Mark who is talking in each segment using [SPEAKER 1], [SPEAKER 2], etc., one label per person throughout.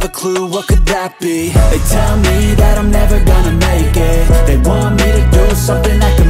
[SPEAKER 1] have a clue what could that be? They tell me that I'm never gonna make it. They want me to do something that can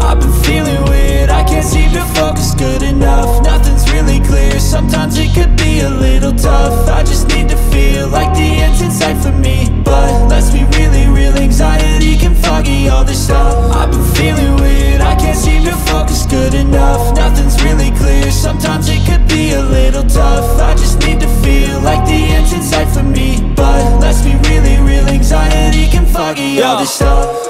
[SPEAKER 1] I've been feeling weird, I can't seem to focus good enough. Nothing's really clear, sometimes it could be a little tough. I just need to feel like the end's in sight for me. But let's be really real, anxiety can foggy all this stuff. I've been feeling weird, I can't seem to focus good enough. Nothing's really clear, sometimes it could be a little tough. I just need to feel like the end's in sight for me. But let's be really real, anxiety can foggy all this stuff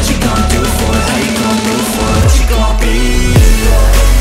[SPEAKER 2] what you gon' do for
[SPEAKER 1] it? How you gon' do for it? What you gon' be?